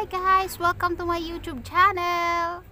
Hi guys! Welcome to my YouTube channel!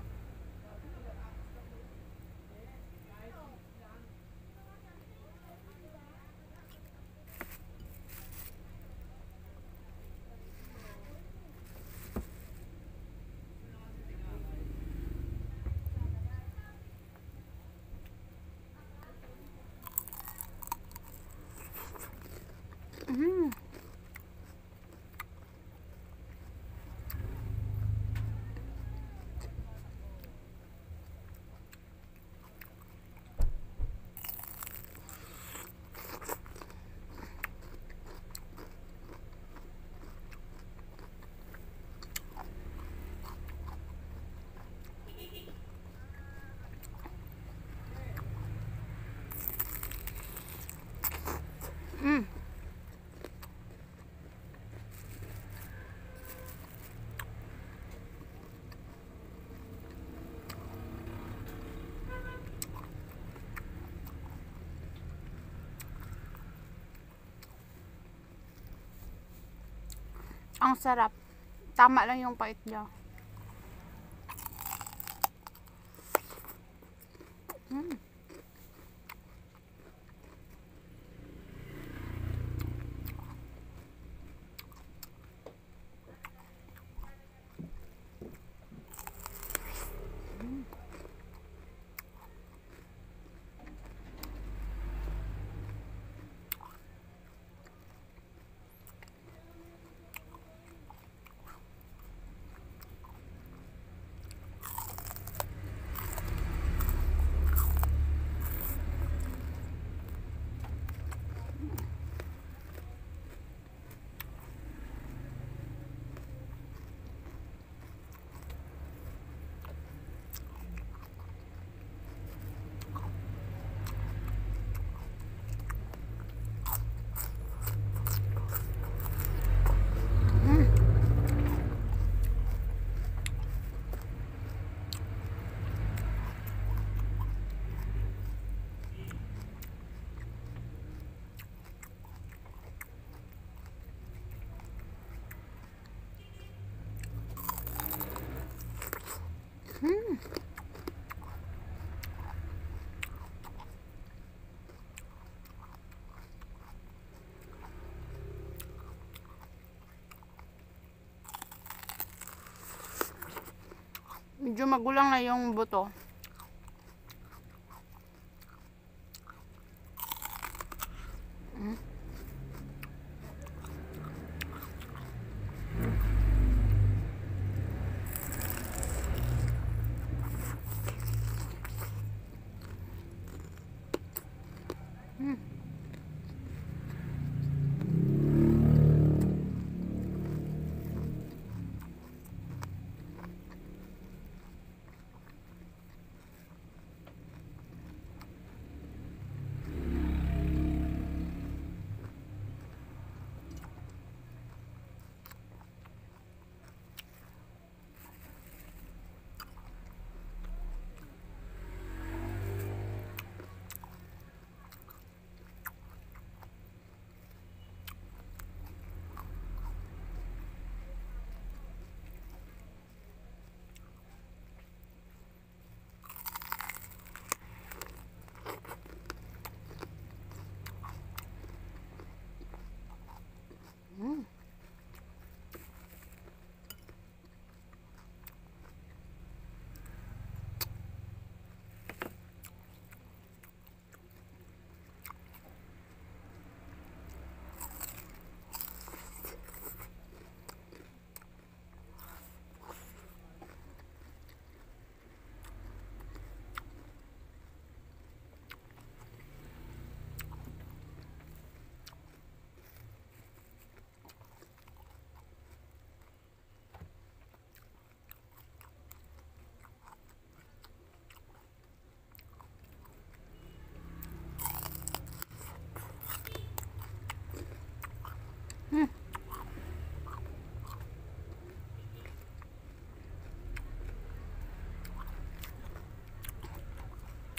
Ang sarap. Tama lang yung pait niya. Mm. Medyo magulang na yung buto. Hmm.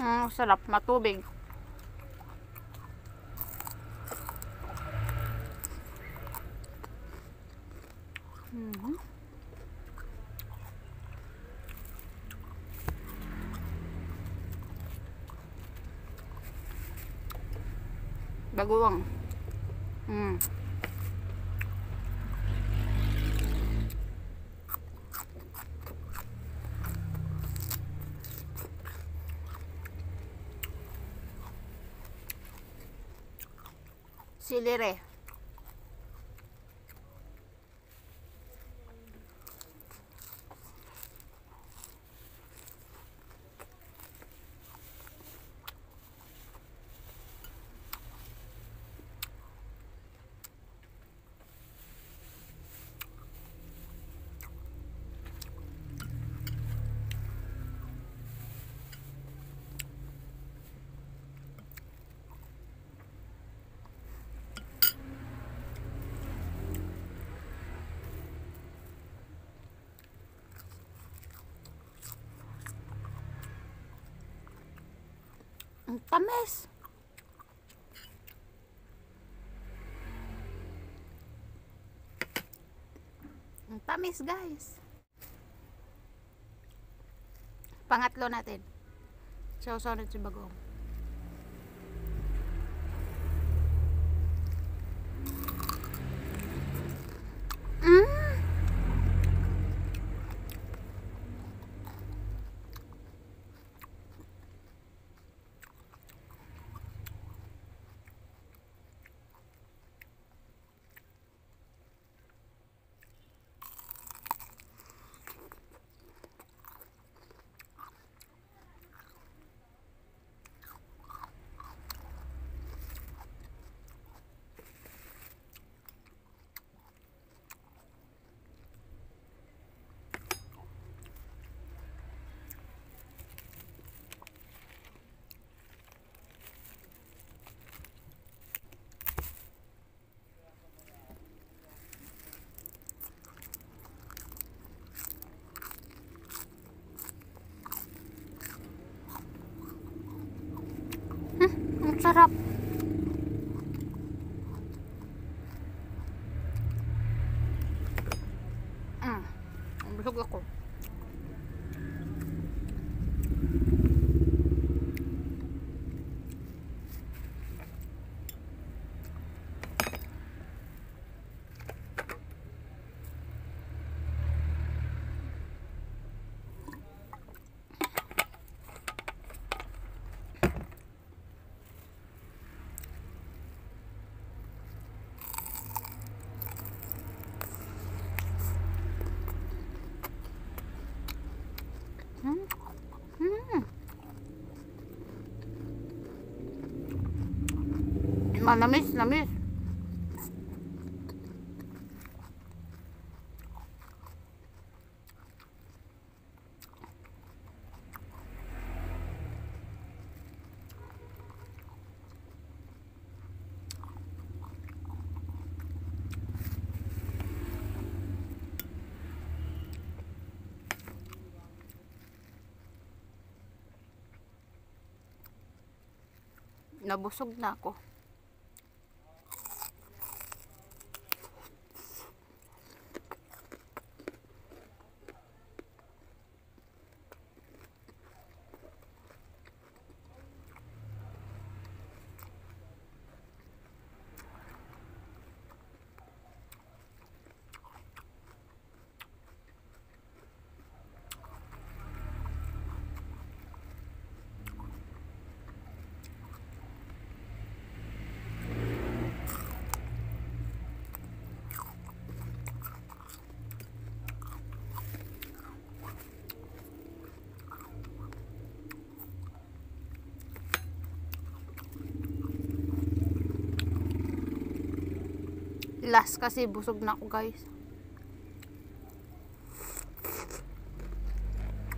Mm, sarap matubig. Mm -hmm. Baguang. Mm. Silire. Ang tamis. Ang tamis, guys. Pangatlo natin. Sausaw na si Bagong. Mm. Ang sarap. Mm. Ang busog ako. Mm. Mm. Manamis, namis. Nabusog na ako. Last kasi busog na ako guys.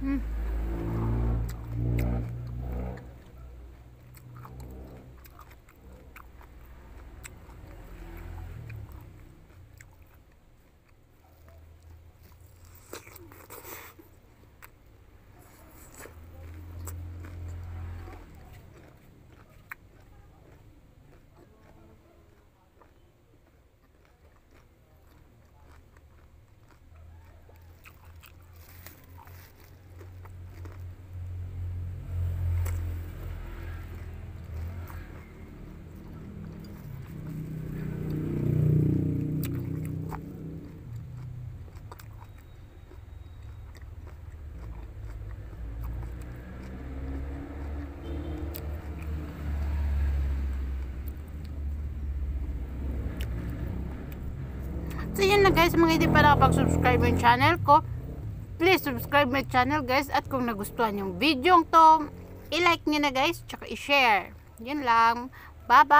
Mm. So yun lang guys, mga hindi pa nakapag-subscribe yung channel ko, please subscribe my channel guys. At kung nagustuhan yung video to, i-like nyo na guys, tsaka i-share. Yun lang. Bye-bye!